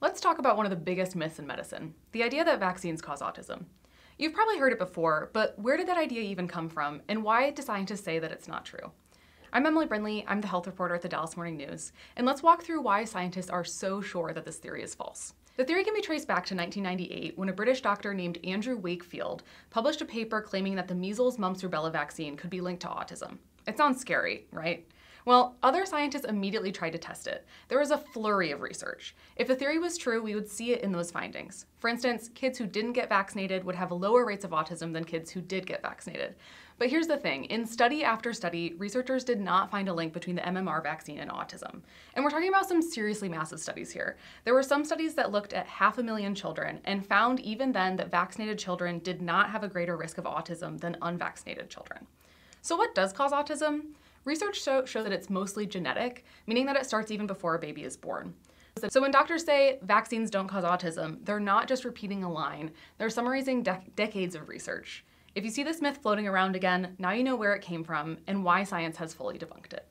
Let's talk about one of the biggest myths in medicine the idea that vaccines cause autism. You've probably heard it before, but where did that idea even come from, and why do scientists say that it's not true? I'm Emily Brindley, I'm the health reporter at the Dallas Morning News, and let's walk through why scientists are so sure that this theory is false. The theory can be traced back to 1998 when a British doctor named Andrew Wakefield published a paper claiming that the measles, mumps, rubella vaccine could be linked to autism. It sounds scary, right? Well, other scientists immediately tried to test it. There was a flurry of research. If the theory was true, we would see it in those findings. For instance, kids who didn't get vaccinated would have lower rates of autism than kids who did get vaccinated. But here's the thing in study after study, researchers did not find a link between the MMR vaccine and autism. And we're talking about some seriously massive studies here. There were some studies that looked at half a million children and found even then that vaccinated children did not have a greater risk of autism than unvaccinated children. So, what does cause autism? Research show, show that it's mostly genetic, meaning that it starts even before a baby is born. So when doctors say vaccines don't cause autism, they're not just repeating a line, they're summarizing decades of research. If you see this myth floating around again, now you know where it came from and why science has fully debunked it.